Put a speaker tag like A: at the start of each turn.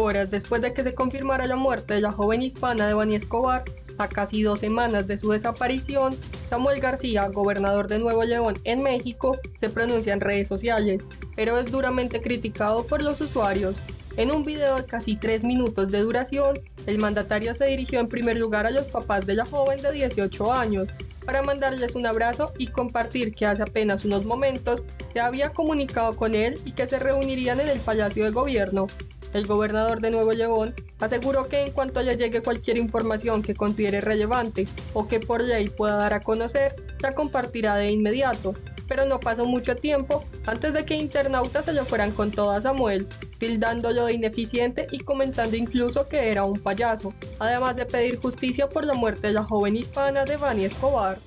A: Horas después de que se confirmara la muerte de la joven hispana de Escobar, a casi dos semanas de su desaparición, Samuel García, gobernador de Nuevo León en México, se pronuncia en redes sociales, pero es duramente criticado por los usuarios. En un video de casi tres minutos de duración, el mandatario se dirigió en primer lugar a los papás de la joven de 18 años para mandarles un abrazo y compartir que hace apenas unos momentos se había comunicado con él y que se reunirían en el Palacio de Gobierno. El gobernador de Nuevo León aseguró que en cuanto le llegue cualquier información que considere relevante o que por ley pueda dar a conocer, la compartirá de inmediato. Pero no pasó mucho tiempo antes de que internautas se lo fueran con todo a Samuel, tildándolo de ineficiente y comentando incluso que era un payaso, además de pedir justicia por la muerte de la joven hispana de Bani Escobar.